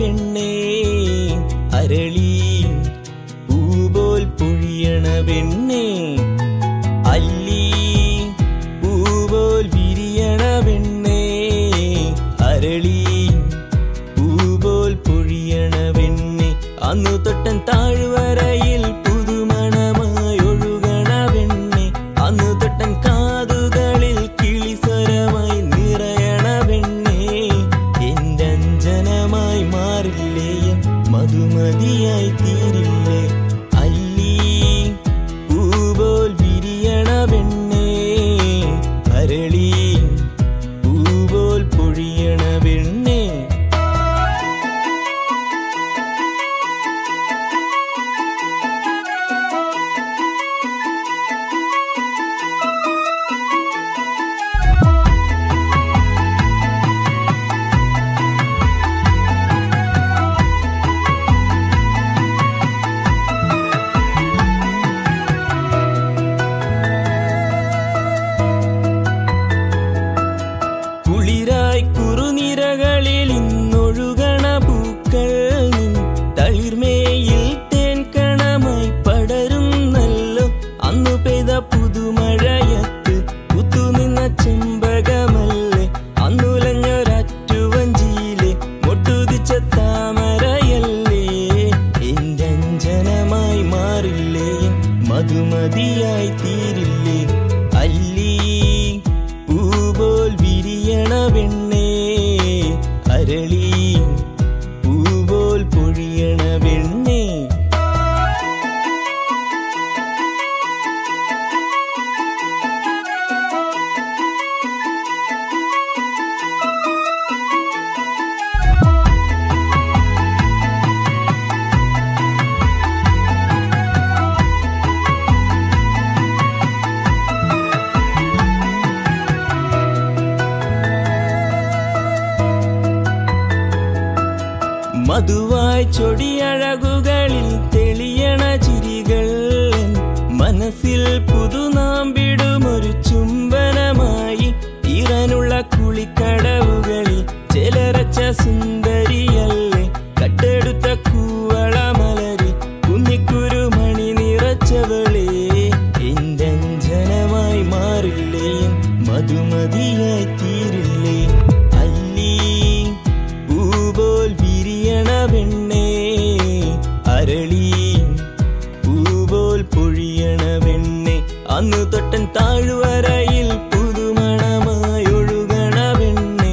പെണ്ണേ അരളി പൂപോൽ പൊഴിയണ പെണ്ണേ. മാറില്ലേ മധുമതിയായി തീരില്ലേ? എൻ മധുമതിയായി തീരില്ലേ? അല്ലി? പൂപോൽ വിരിയണ വെണ്ണേ അരളി മധുവായി ചൊടിയഴകുകളിൽ തെളിയണ ചിരികൾ. മനസ്സിൽ പുതുനാമ്പിടുമൊരു ചുംബനമായി ഇറനുള്ള കുളിക്കടവുകളിൽ ചിലരച്ച സുന്ദരിയല്ലേ. കട്ടെടുത്ത കൂവള മലരി കുന്നിക്കുരു മണി നിറച്ചവളേ. എന്റെ അഞ്ജനമായി മാറില്ലേ മധുമതിയായി തീരില്ലേ. പൊഴിയണവെണ്ണേ അരളിയും പൂപോൽ പൊഴിയണവെണ്ണേ അന്ന് തൊട്ടൻ താഴ്വരയിൽ പുതുമണമായൊഴുകണവെണ്ണേ